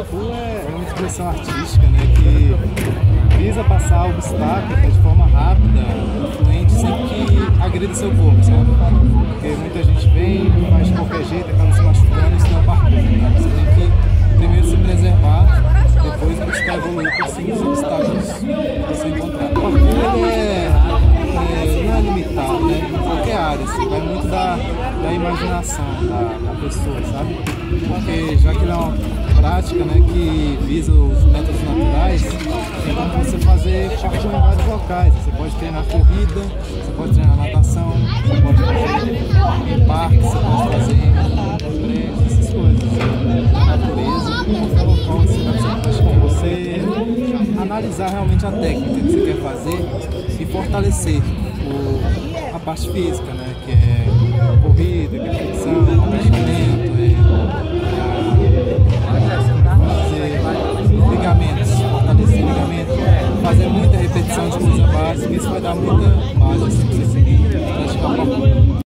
é uma expressão artística, né? Que visa passar obstáculos de forma rápida, fluente, sem que agrida seu corpo, sabe? Porque muita gente vem, faz de qualquer jeito, acaba se machucando, isso não é parkour. Né? Você tem que primeiro se preservar, depois buscar evoluir por cima dos obstáculos que você encontrar. Parkour é, é, não é limitado, né? Em qualquer área, assim, vai muito da, da imaginação da, da pessoa, sabe? Porque já que uma prática né, que visa os métodos naturais, então você fazer vários locais. Você pode treinar corrida, você pode treinar natação, você pode fazer parque, você pode fazer prédios, essas coisas. Na natureza, local você vai você analisar realmente a técnica que você quer fazer e fortalecer o, a parte física, né? Muita repetição de coisa básica, isso vai dar muita base